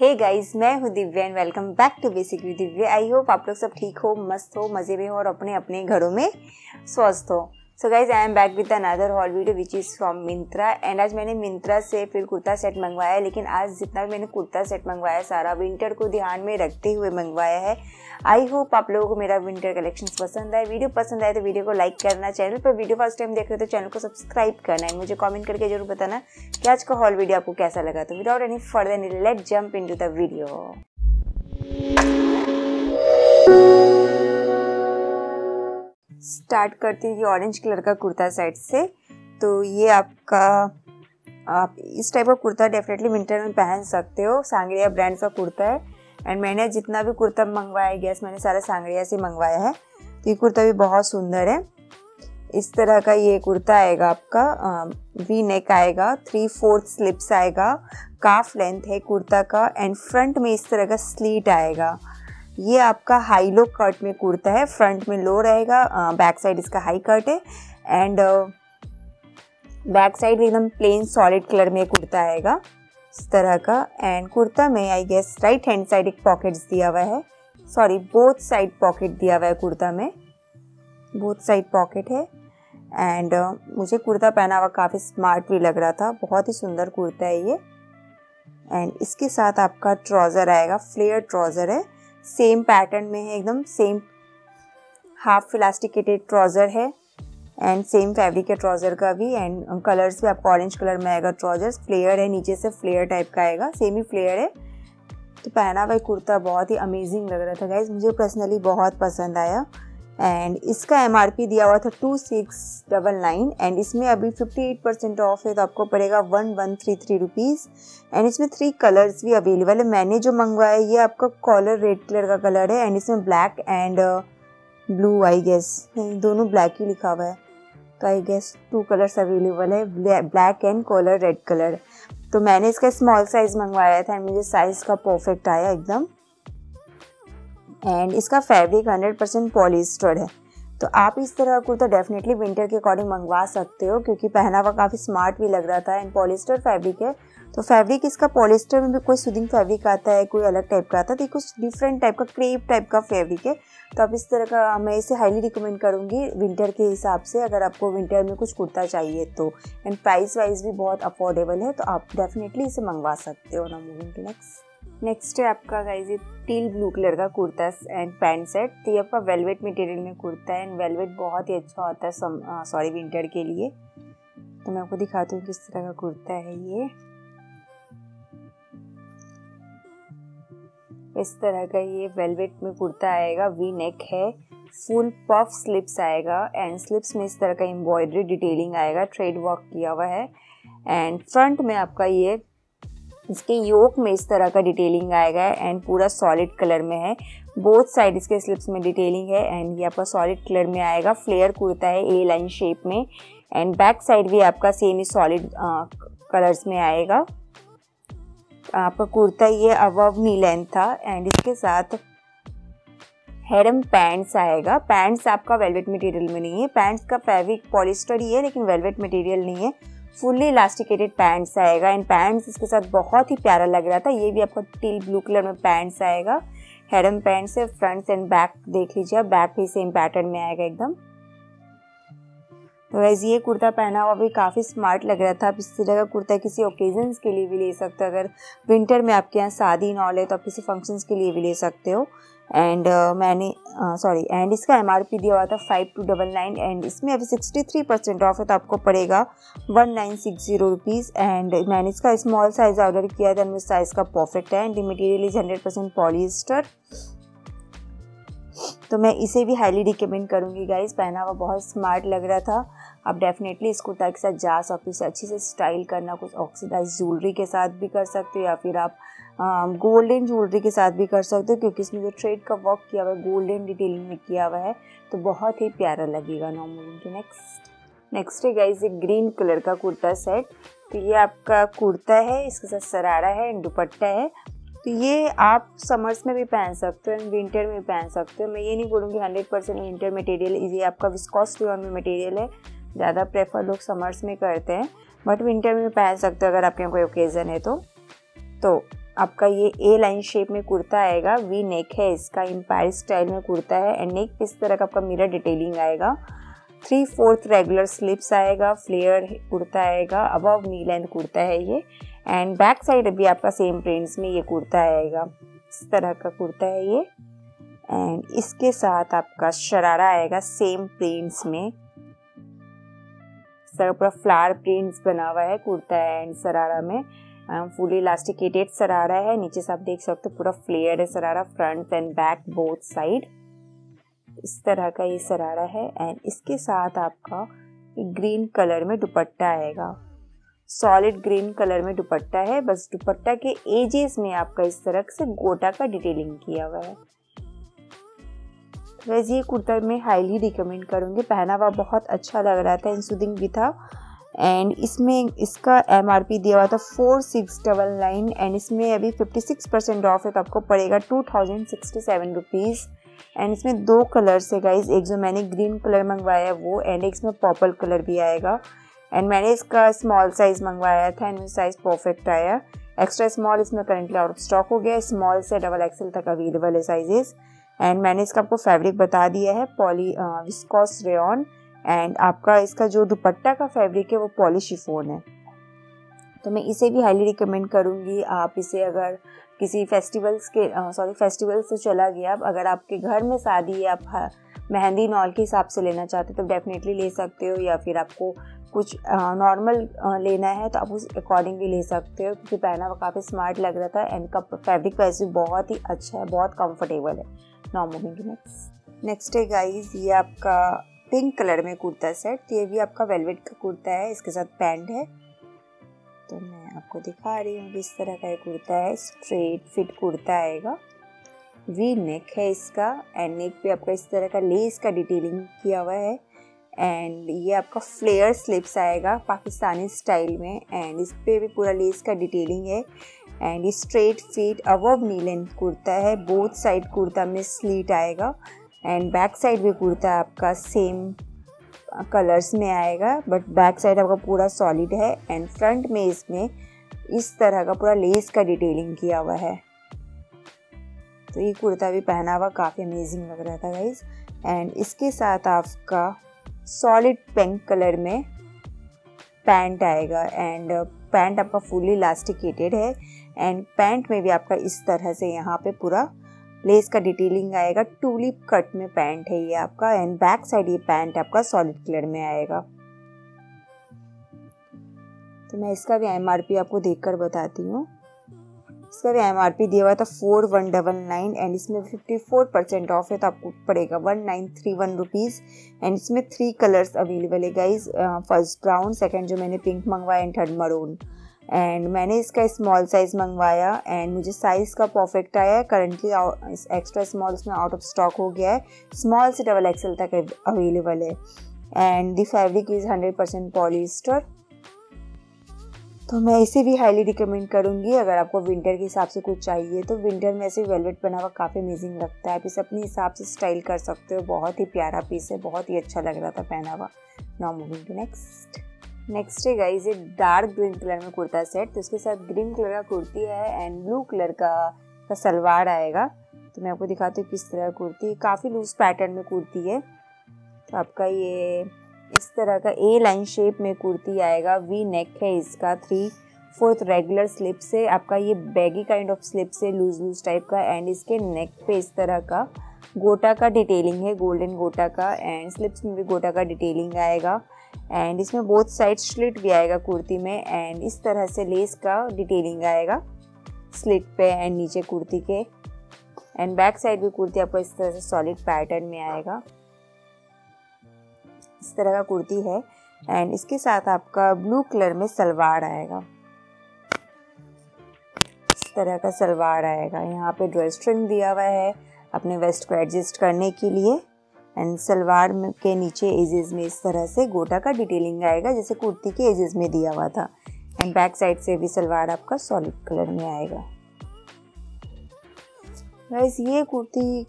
हे guys मैं हूँ Divya and welcome back to basic with Divya. I hope आप लोग सब ठीक हो, मस्त हो, मज़े में हो और अपने अपने घरों में स्वस्थ हो। So guys I am back with another haul video which is from Myntra and आज मैंने मिंत्रा से फिर कुर्ता सेट मंगवाया है लेकिन आज जितना भी मैंने कुर्ता सेट मंगवाया, सारा विंटर को ध्यान में रखते हुए मंगवाया है। आई होप आप लोगों को मेरा विंटर कलेक्शन पसंद आए। वीडियो पसंद आए तो वीडियो को लाइक करना चैनल पर वीडियो फ़र्स्ट टाइम देख रहे हो तो चैनल को सब्सक्राइब करना है। मुझे कॉमेंट करके ज़रूर बताना कि आज का हॉल वीडियो आपको कैसा लगा। तो without any further late jump into the video start करती हूँ ये ऑरेंज कलर का कुर्ता सेट से। तो ये आपका, आप इस टाइप का कुर्ता डेफिनेटली विंटर में पहन सकते हो। सांगड़िया ब्रांड का कुर्ता है। एंड मैंने जितना भी कुर्ता मंगवाया गैस मैंने सारा सांगड़िया से मंगवाया है। तो ये कुर्ता भी बहुत सुंदर है। इस तरह का ये कुर्ता आएगा आपका वी नेक आएगा थ्री फोर्थ स्लिप्स आएगा काफ लेंथ है कुर्ता का एंड फ्रंट में इस तरह का स्लीट आएगा। ये आपका हाई लो कट में कुर्ता है फ्रंट में लो रहेगा बैक साइड इसका हाई कट है एंड बैक साइड एकदम प्लेन सॉलिड कलर में कुर्ता आएगा इस तरह का एंड कुर्ता में I guess right hand side एक पॉकेट्स दिया हुआ है सॉरी बोथ साइड पॉकेट दिया हुआ है कुर्ता में बोथ साइड पॉकेट है एंड uh, मुझे कुर्ता पहना हुआ काफ़ी स्मार्ट भी लग रहा था बहुत ही सुंदर कुर्ता है ये एंड इसके साथ आपका ट्राउज़र आएगा फ्लेयर ट्राउज़र है सेम पैटर्न में है, एकदम सेम हाफ़ इलास्टिकेटेड ट्राउज़र है एंड सेम फैब्रिक है ट्राउज़र का भी एंड कलर्स भी आपको ऑरेंज कलर में आएगा ट्राउजर्स फ्लेयर है, नीचे से फ्लेयर टाइप का आएगा सेम ही फ्लेयर है। तो पहना हुआ कुर्ता बहुत ही अमेजिंग लग रहा था गाइज़ मुझे पर्सनली बहुत पसंद आया। एंड इसका एमआरपी दिया हुआ था two six double nine and इसमें अभी फिफ्टी एट परसेंट ऑफ़ है तो आपको पड़ेगा one one three three rupees and इसमें थ्री कलर्स भी अवेलेबल है। मैंने जो मंगवाया ये आपका कॉलर रेड कलर का कलर है एंड इसमें black and blue I guess नहीं, दोनों ब्लैक ही लिखा हुआ है। तो I guess two colours available है black and collar red colour तो मैंने इसका स्मॉल साइज़ मंगवाया था एंड मुझे साइज़ का परफेक्ट आया एकदम। एंड इसका फैब्रिक 100% परसेंट पॉलिस्टर है। तो आप इस तरह का कुर्ता डेफिनेटली विंटर के अकॉर्डिंग मंगवा सकते हो, क्योंकि पहना हुआ काफ़ी स्मार्ट भी लग रहा था एंड पॉलिस्टर फैब्रिक है। तो फैब्रिक इसका पॉलिस्टर में भी कोई सुदिंग फैब्रिक आता है, कोई अलग टाइप का आता है तो कुछ डिफरेंट टाइप का क्रेप टाइप का फैब्रिक है। तो आप इस तरह का मैं इसे हाईली रिकमेंड करूँगी विंटर के हिसाब से, अगर आपको विंटर में कुछ कुर्ता चाहिए तो। एंड प्राइस वाइज भी बहुत अफोर्डेबल है तो आप डेफिनेटली इसे मंगवा सकते हो। ना मूविंग टू नेक्स्ट नेक्स्ट है आपका गाइज़ ये टील ब्लू कलर का कुर्ता एंड पैंट सेट तो ये आपका वेलवेट मटेरियल में कुर्ता है एंड वेलवेट बहुत ही अच्छा होता है सॉरी विंटर के लिए. तो मैं आपको दिखाती हूँ किस तरह का कुर्ता है ये. इस तरह का ये वेलवेट में कुर्ता आएगा वी नेक है. फुल पफ स्लिप्स आएगा एंड स्लिप्स में इस तरह का एम्ब्रॉयडरी डिटेलिंग आएगा ट्रेड वर्क किया हुआ है. एंड फ्रंट में आपका ये इसके योक में इस तरह का डिटेलिंग आएगा एंड पूरा सॉलिड कलर में है। बोथ साइड इसके स्लिप्स में डिटेलिंग है एंड ये आपका सॉलिड कलर में आएगा। फ्लेयर कुर्ता है ए लाइन शेप में एंड बैक साइड भी आपका सेम ही सॉलिड कलर्स में आएगा। आपका कुर्ता ये अबव नी लेंथ था एंड इसके साथ हेरम पैंट्स आएगा। पैंट्स आपका वेलवेट मटेरियल में नहीं है। पैंट्स का फैब्रिक पॉलिस्टर ही है, लेकिन वेलवेट मटेरियल नहीं है। फुल्ली इलास्टिकेटेड पैंट्स आएगा। एंड पैंट्स इसके साथ बहुत ही प्यारा लग रहा था। ये भी आपका टील ब्लू कलर में पैंट्स आएगा। हेरम पैंट्स है फ्रंट एंड बैक देख लीजिए बैक भी सेम पैटर्न में आएगा एकदम। तो वैसे ये कुर्ता पहना हुआ भी काफ़ी स्मार्ट लग रहा था। आप इस तरह का कुर्ता किसी ओकेजन्स के लिए भी ले सकते हो। अगर विंटर में आपके यहाँ शादी नॉल है तो आप किसी फ़ंक्शंस के लिए भी ले सकते हो। एंड uh, मैंने सॉरी uh, एंड इसका एम आर पी दिया हुआ था five two double nine and इसमें अभी सिक्सटी थ्री परसेंट ऑफ़ है तो आपको पड़ेगा one nine six zero rupees and मैंने इसका स्मॉल साइज़ ऑर्डर किया था मेरे साइज़ का परफेक्ट है and material is hundred percent polyester तो मैं इसे भी हाईली रिकमेंड करूँगी गाइज़ पहना हुआ बहुत स्मार्ट लग रहा था। आप डेफिनेटली इस कुर्ता के साथ जा सकते हो इसे अच्छे से स्टाइल करना कुछ ऑक्सीडाइज ज्वेलरी के साथ भी कर सकते हो या फिर आप गोल्डन ज्वेलरी के साथ भी कर सकते हो, क्योंकि इसमें जो ट्रेड का वर्क किया हुआ है गोल्डन डिटेलिंग में किया हुआ है तो बहुत ही प्यारा लगेगा now moving to next next है गाइज़ एक ग्रीन कलर का कुर्ता सेट तो ये आपका कुर्ता है, इसके साथ सरारा है एंड दुपट्टा है. तो ये आप समर्स में भी पहन सकते हो एंड विंटर में भी पहन सकते हो. मैं ये नहीं बोलूँगी हंड्रेड परसेंट विंटर मटेरियल ये आपका विस्कॉस रियन में मटेरियल है. ज़्यादा प्रेफर लोग समर्स में करते हैं बट विंटर में पहन सकते हो अगर आपके यहाँ कोई ओकेज़न है तो. तो आपका ये ए लाइन शेप में कुर्ता आएगा वी नेक है, इसका इम्पायर स्टाइल में कुर्ता है एंड नेक इस तरह का आपका मिरर डिटेलिंग आएगा। थ्री फोर्थ रेगुलर स्लिप्स आएगा फ्लेयर कुर्ता आएगा अबव नी लेंथ कुर्ता है ये एंड बैक साइड भी आपका सेम प्रिंट्स में ये कुर्ता आएगा। इस तरह का कुर्ता है ये एंड इसके साथ आपका शरारा आएगा सेम प्रिंट्स में। सर पूरा फ्लावर प्रिंट्स बना हुआ है कुर्ता एंड सरारा में। फुली इलास्टिकेटेड सरारा है नीचे से आप देख सकते हो पूरा फ्लेयर है sharara front and back both side इस तरह का ये सरारा है एंड इसके साथ आपका ग्रीन कलर में दुपट्टा आएगा सॉलिड ग्रीन कलर में दुपट्टा है बस दुपट्टा के एजेस में आपका इस तरह से गोटा का डिटेलिंग किया हुआ है वैसे ये कुर्ता मैं हाईली रिकमेंड करूँगी। पहना हुआ बहुत अच्छा लग रहा था। इंसुदिंग भी था। एंड इसमें इसका एम आर पी दिया हुआ था four six double nine and इसमें अभी फिफ्टी सिक्स परसेंट ऑफ़ है तो आपको पड़ेगा two thousand sixty seven rupees and इसमें दो कलर्स है गाइज़ एक जो मैंने ग्रीन कलर मंगवाया है वो एंड एक इसमें पर्पल कलर भी आएगा। एंड मैंने इसका स्मॉल साइज़ मंगवाया था एंड साइज़ परफेक्ट आया। एक्स्ट्रा स्मॉल इसमें करंटली आउट ऑफ़ स्टॉक हो गया स्मॉल से डबल एक्सएल तक अवेलेबल है साइजेस एंड मैंने इसका आपको फैब्रिक बता दिया है पॉली विस्कॉस रेन एंड आपका इसका जो दुपट्टा का फैब्रिक है, वो पॉली शिफोन है। तो मैं इसे भी हाईली रिकमेंड करूँगी। आप इसे अगर किसी फेस्टिवल्स के सॉरी फेस्टिवल्स से चला गया अगर आपके घर में शादी है आप मेहंदी नॉल के हिसाब से लेना चाहते हो तो डेफिनेटली ले सकते हो। या फिर आपको कुछ नॉर्मल लेना है तो आप उस अकॉर्डिंग भी ले सकते हो। क्योंकि पहना हुआ काफ़ी स्मार्ट लग रहा था एंड का फैब्रिक वैसे बहुत ही अच्छा है, बहुत कंफर्टेबल है। मूविंग नेक्स्ट नेक्स्ट है गाइस ये आपका पिंक कलर में कुर्ता सेट, ये भी आपका वेलवेट का कुर्ता है, इसके साथ पैंट है। तो मैं आपको दिखा रही हूँ इस तरह का एक कुर्ता है, स्ट्रेट फिट कुर्ता आएगा। वी नेक है इसका, एंड नेक पे आपका इस तरह का लेस का डिटेलिंग किया हुआ है। एंड ये आपका फ्लेयर स्लिप्स आएगा पाकिस्तानी स्टाइल में, एंड इस पर भी पूरा लेस का डिटेलिंग है। एंड ये straight fit above knee length kurta है, बोथ साइड कुर्ता में स्लीट आएगा। एंड बैक साइड भी कुर्ता आपका सेम कलर्स में आएगा बट बैक साइड आपका पूरा सॉलिड है एंड फ्रंट में इसमें इस तरह का पूरा लेस का डिटेलिंग किया हुआ है। तो ये कुर्ता भी पहना हुआ काफ़ी अमेजिंग लग रहा था गाइज़ एंड इसके साथ आपका सॉलिड पिंक कलर में पैंट आएगा एंड पैंट आपका फुली इलास्टिकेटेड है एंड पैंट में भी आपका इस तरह से यहाँ पे पूरा लेस का डिटेलिंग आएगा। टूलिप कट में पैंट है ये आपका एंड बैक साइड ये पैंट आपका सॉलिड कलर में आएगा। तो मैं इसका भी एमआरपी आपको देखकर बताती हूँ। इसका भी एम आर पी दिया हुआ था four one double nine and इसमें फिफ्टी फोर परसेंट ऑफ़ है तो आपको पड़ेगा one nine three one rupees and इसमें थ्री कलर्स अवेलेबल है गाइज़ फ़र्स्ट ब्राउन सेकंड जो मैंने पिंक मंगवाया एंड थर्ड मरून एंड मैंने इसका स्मॉल साइज़ मंगवाया एंड मुझे साइज़ का परफेक्ट आया है। करंटली एक्स्ट्रा स्मॉल इसमें आउट ऑफ़ स्टॉक हो गया है। स्मॉल से डबल एक्सल तक अवेलेबल है। And the fabric is hundred percent polyester तो मैं इसे भी हाईली रिकमेंड करूँगी। अगर आपको विंटर के हिसाब से कुछ चाहिए तो विंटर में ऐसे वेलवेट बना हुआ काफ़ी अमेजिंग लगता है। आप इसे अपने हिसाब से स्टाइल कर सकते हो। बहुत ही प्यारा पीस है। बहुत ही अच्छा लग रहा था पहना हुआ। Now moving to next next है गाइज़ ये डार्क ग्रीन कलर में कुर्ता सेट तो इसके साथ ग्रीन कलर का कुर्ती है एंड ब्लू कलर का, का सलवार आएगा। तो मैं आपको दिखाती हूँ किस तरह कुर्ती काफ़ी लूज पैटर्न में कुर्ती है। तो आपका ये इस तरह का ए लाइन शेप में कुर्ती आएगा। वी नेक है इसका थ्री फोर्थ रेगुलर स्लिप से। आपका ये बैगी काइंड ऑफ़ स्लिप से लूज लूज टाइप का एंड इसके नेक पे इस तरह का गोटा का डिटेलिंग है गोल्डन गोटा का एंड स्लिप्स में भी गोटा का डिटेलिंग आएगा। एंड इसमें बोथ साइड स्लिट भी आएगा कुर्ती में एंड इस तरह से लेस का डिटेलिंग आएगा। स्लिट पे एंड नीचे कुर्ती के। एंड बैक साइड भी कुर्ती आपको इस तरह से सॉलिड पैटर्न में आएगा। इस तरह का कुर्ती है। एंड इसके साथ आपका ब्लू कलर में सलवार आएगा। इस तरह का सलवार आएगा। यहाँ पे ड्रेस स्ट्रिंग दिया हुआ है अपने वेस्ट को एडजस्ट करने के लिए। एंड सलवार के नीचे एजेस में इस तरह से गोटा का डिटेलिंग आएगा, जैसे कुर्ती के एजेस में दिया हुआ था। एंड बैक साइड से भी सलवार आपका सॉलिड कलर में आएगा। वैसे ये कुर्ती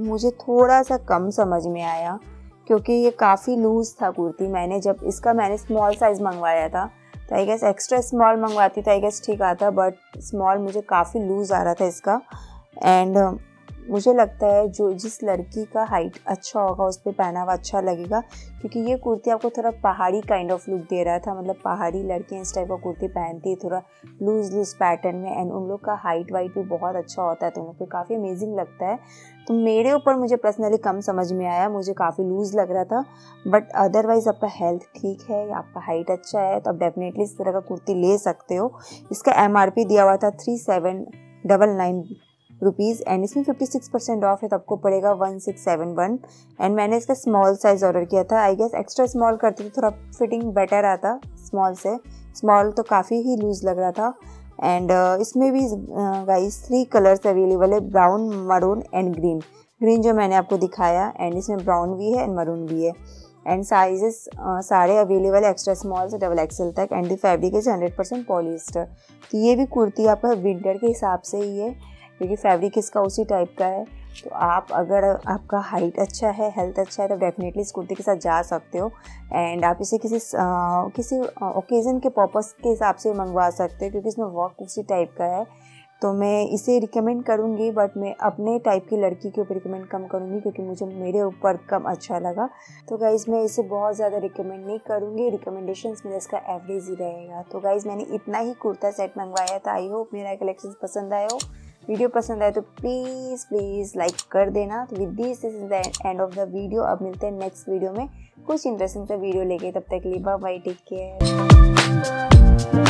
मुझे थोड़ा सा कम समझ में आया, क्योंकि ये काफ़ी लूज़ था कुर्ती मैंने जब इसका मैंने स्मॉल साइज़ मंगवाया था। तो आई गेस एक्स्ट्रा स्मॉल मंगवाती तो आई गेस ठीक आता बट स्मॉल मुझे काफ़ी लूज़ आ रहा था इसका। एंड मुझे लगता है जो जिस लड़की का हाइट अच्छा होगा, उस पर पहना हुआ अच्छा लगेगा, क्योंकि ये कुर्ती आपको थोड़ा पहाड़ी काइंड ऑफ़ लुक दे रहा था। मतलब पहाड़ी लड़कियाँ इस टाइप का कुर्ती पहनती है, थोड़ा लूज लूज पैटर्न में एंड उन लोग का हाइट वाइट भी बहुत अच्छा होता है तो उन लोग को काफ़ी अमेजिंग लगता है। तो मेरे ऊपर मुझे पर्सनली कम समझ में आया, मुझे काफ़ी लूज़ लग रहा था बट अदरवाइज़ आपका हेल्थ ठीक है, आपका हाइट अच्छा है तो आप डेफिनेटली इस तरह का कुर्ती ले सकते हो। इसका एमआरपी दिया हुआ था three seven double nine rupees and इसमें फिफ्टी सिक्स परसेंट ऑफ़ है तो आपको पड़ेगा one six seven one and मैंने इसका स्मॉल साइज़ ऑर्डर किया था. आई गेस एक्स्ट्रा स्मॉल करती तो थोड़ा फिटिंग बेटर आता स्मॉल से. स्मॉल तो काफ़ी ही लूज़ लग रहा था. एंड uh, इसमें भी गाइस थ्री कलर्स अवेलेबल है brown maroon and green green जो मैंने आपको दिखाया एंड इसमें ब्राउन भी है एंड मरून भी है. एंड साइजेस uh, सारे अवेलेबल है एक्स्ट्रा स्मॉल से डबल एक्सल तक and the fabric is hundred percent polyester तो ये भी कुर्ती आपका विंटर के हिसाब से ही है. क्योंकि फैब्रिक इसका उसी टाइप का है। तो आप अगर आपका हाइट अच्छा है हेल्थ अच्छा है तो डेफिनेटली इस कुर्ती के साथ जा सकते हो। एंड आप इसे किसी किसी ओकेज़न के पर्पज़ के हिसाब से मंगवा सकते हो, क्योंकि इसमें वर्क उसी टाइप का है। तो मैं इसे रिकमेंड करूँगी बट मैं अपने टाइप की लड़की के ऊपर रिकमेंड कम करूँगी, क्योंकि मुझे, मेरे ऊपर कम अच्छा लगा। तो गाइज़ मैं इसे बहुत ज़्यादा रिकमेंड नहीं करूँगी। रिकमेंडेशन मेरा इसका एवरेज ही रहेगा। तो गाइज़ मैंने इतना ही कुर्ता सेट मंगवाया था। आई होप मेरा कलेक्शन पसंद आया हो। वीडियो पसंद आए तो प्लीज़ प्लीज़ लाइक कर देना। तो with this is the end of the video अब मिलते हैं नेक्स्ट वीडियो में। कुछ इंटरेस्टिंग सा वीडियो लेके। तब तक लिए बाय टेक केयर